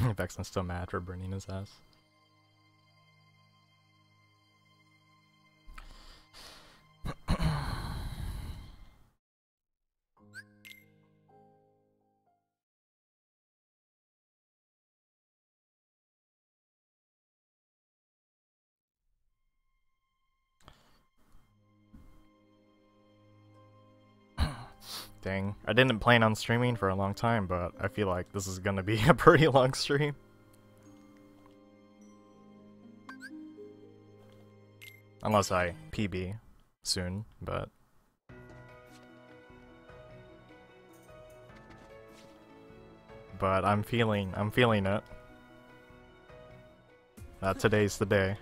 Vexen's still mad for burning his ass. I didn't plan on streaming for a long time, but I feel like this is gonna be a pretty long stream. Unless I PB soon, but... But I'm feeling, I'm feeling it. That today's the day.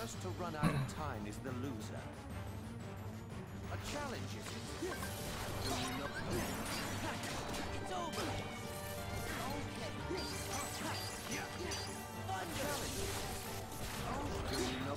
First to run out of time is the loser. A challenge is it? It's over! Okay. Fun challenge! It's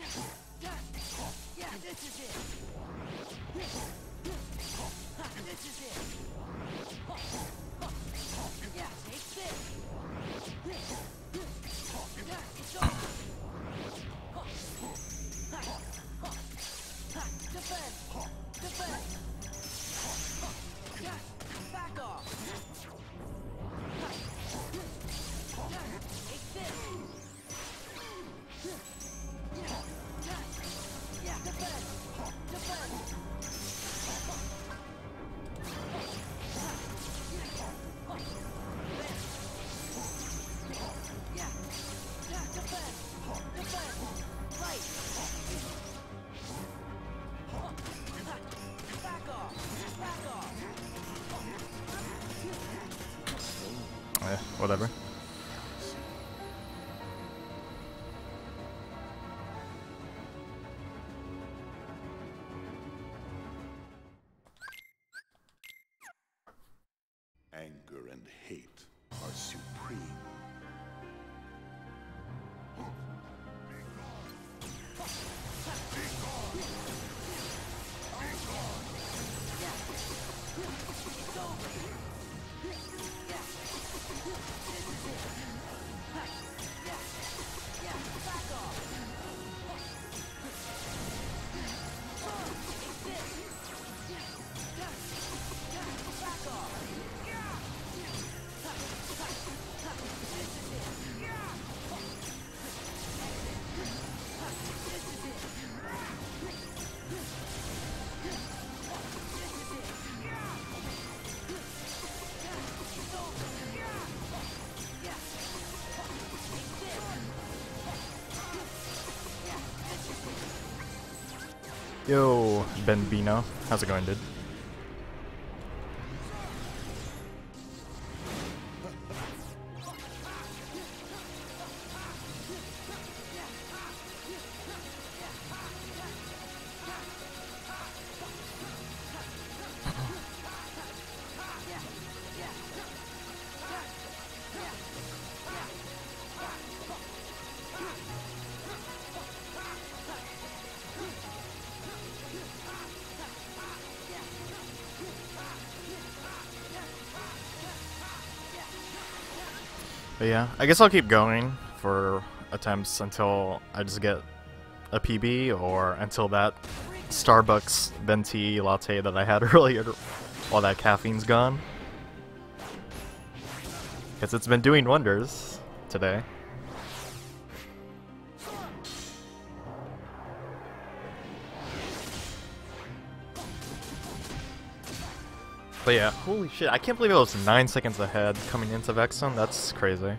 Yeah, this is it. This is it. Yeah, take this. Anger and hate are supreme. Yo, Ben Bino. How's it going, dude? But yeah, I guess I'll keep going for attempts until I just get a PB or until that Starbucks venti latte that I had earlier, all that caffeine's gone. Because it's been doing wonders today. But yeah, holy shit, I can't believe I was 9 seconds ahead coming into Vexen, that's crazy.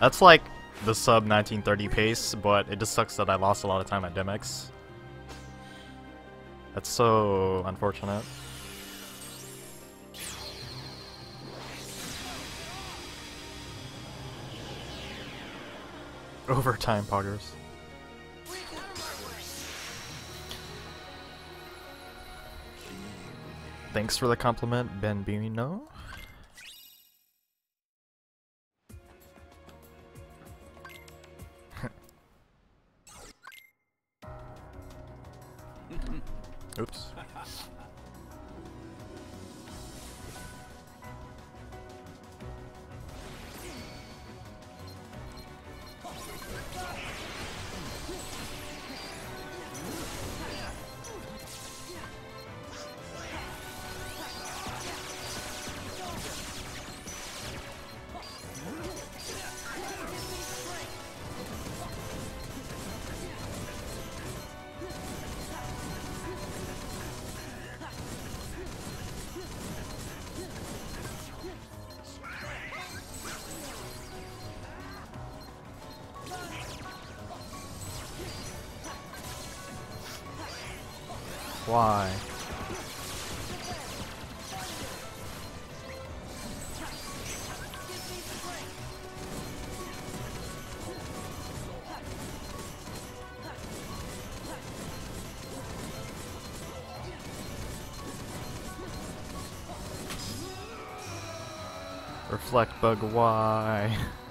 That's like the sub 1930 pace, but it just sucks that I lost a lot of time at Demyx. That's so unfortunate. Overtime poggers. Thanks for the compliment, Ben Bino. Oops. Why? Reflect bug, why?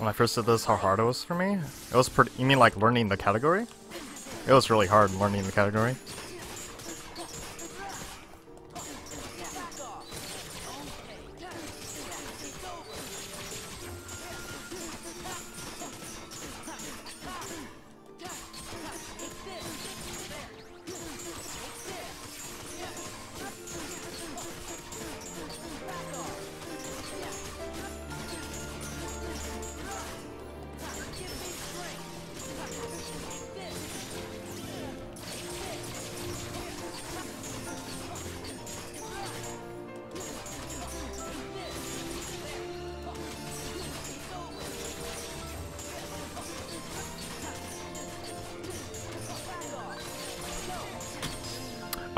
When I first did this, how hard it was for me? It was pretty. You mean like learning the category? It was really hard learning the category.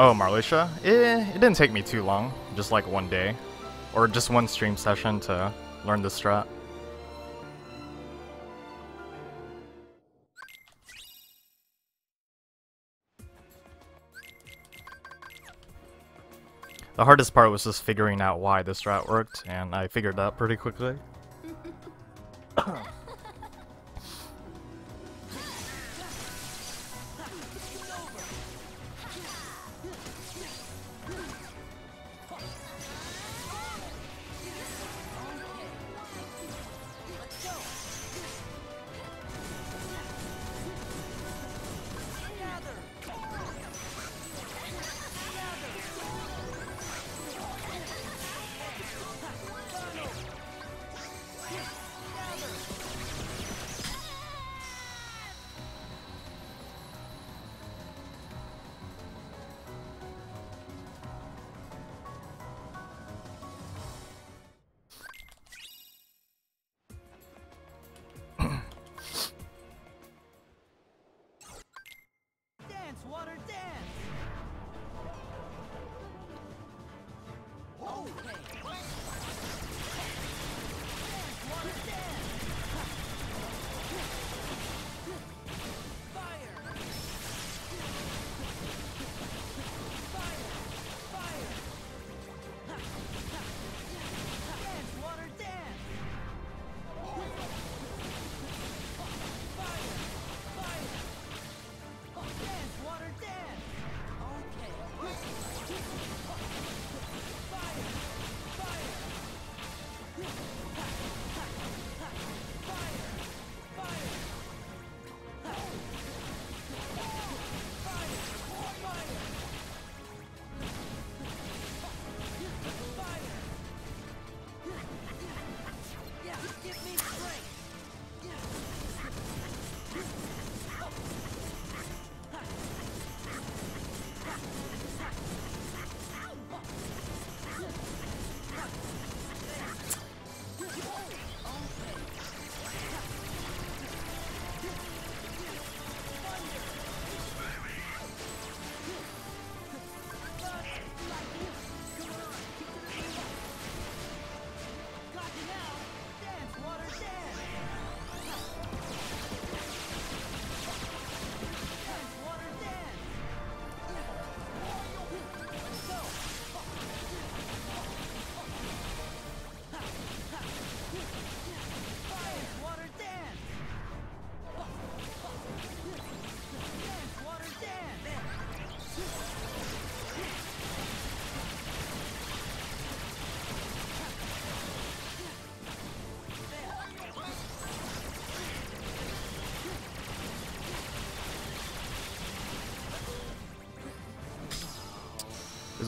Oh, Marluxia? Eh, it didn't take me too long. Just like one day. Or just one stream session to learn the strat. The hardest part was just figuring out why this strat worked, and I figured that pretty quickly.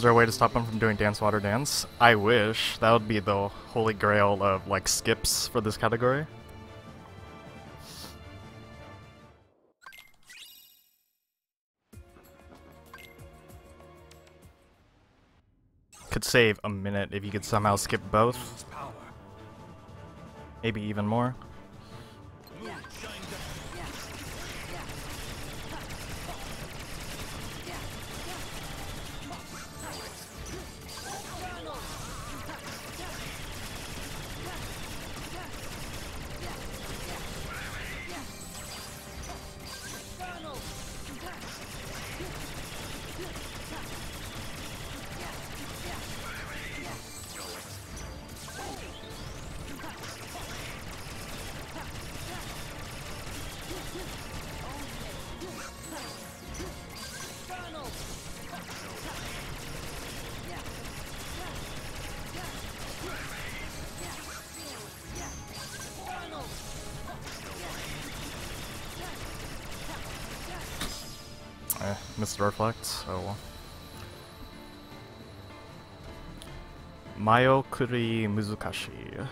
There a way to stop him from doing Dance Water Dance? I wish. That would be the holy grail of, like, skips for this category. Could save a minute if you could somehow skip both. Maybe even more. Missed reflect. Oh. Mayo kuri muzukashi.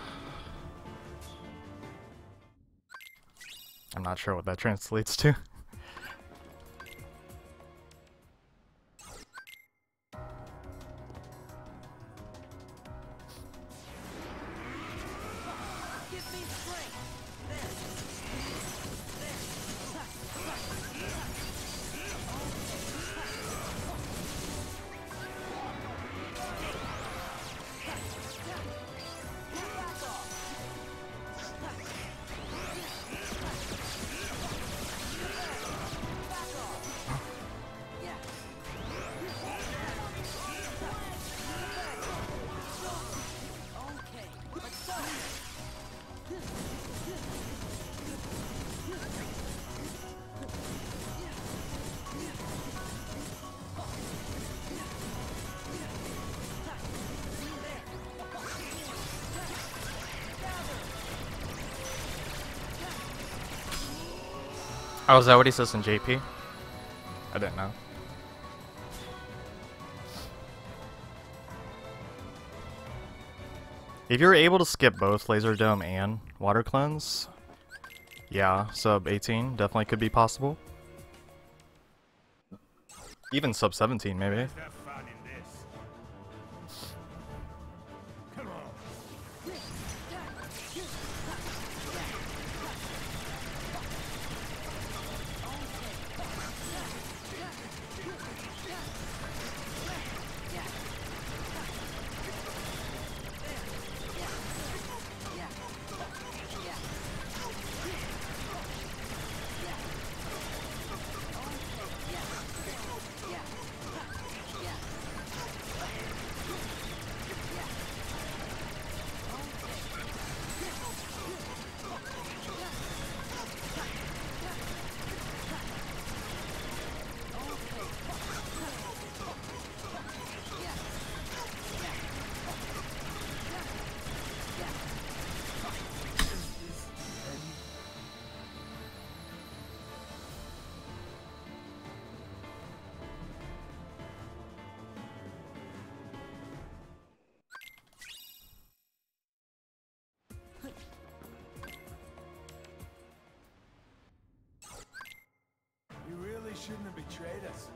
I'm not sure what that translates to. Oh, is that what he says in JP? I didn't know. If you're able to skip both Laser Dome and Water Cleanse, yeah, sub 18 definitely could be possible. Even sub 17, maybe. Shouldn't have betrayed us.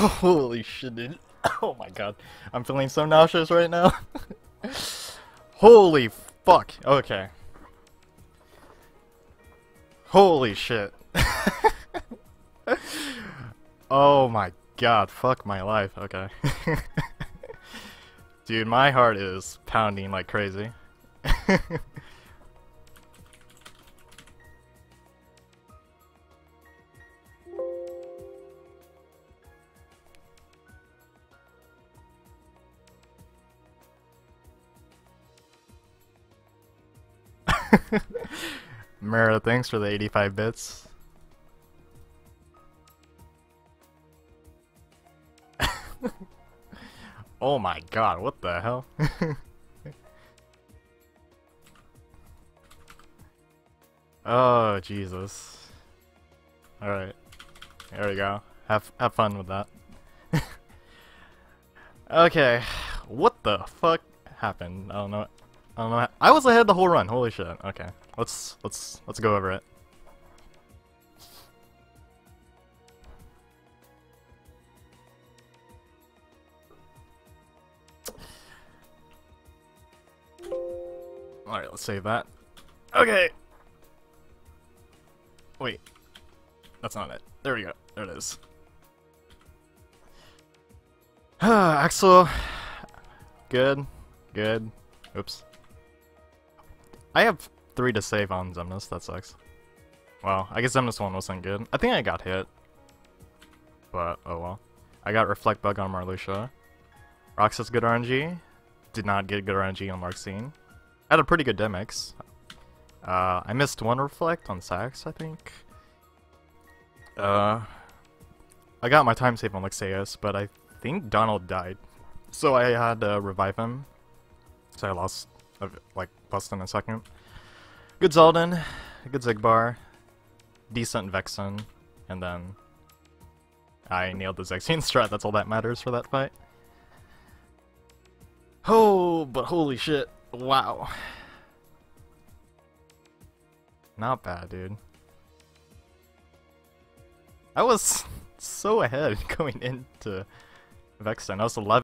Holy shit, dude. Oh my god. I'm feeling so nauseous right now. Holy fuck. Okay. Holy shit. oh my god. Fuck my life. Okay. Dude, my heart is pounding like crazy. Mara, thanks for the 85 bits. oh my god, what the hell? oh, Jesus. Alright. There we go. Have, have fun with that. okay. What the fuck happened? I don't know. I don't know. I was ahead the whole run. Holy shit. Okay. Let's let's let's go over it. Alright, let's save that. Okay. Wait. That's not it. There we go. There it is. Axel. Good. Good. Oops. I have three to save on Xemnas, that sucks. Well, I guess Xemnas 1 wasn't good. I think I got hit. But, oh well. I got Reflect Bug on Marluxia. Roxas good RNG. Did not get good RNG on Larxene. Had a pretty good Demyx. Uh, I missed one Reflect on Saix, I think. Uh, I got my time save on Lexaeus, but I think Donald died. So I had to revive him. So I lost, uh, like, less than a second. Good Xaldin, good Xigbar, decent Vexen, and then I nailed the Zexion strat, that's all that matters for that fight. Oh, but holy shit, wow. Not bad, dude. I was so ahead going into Vexen. I was 11.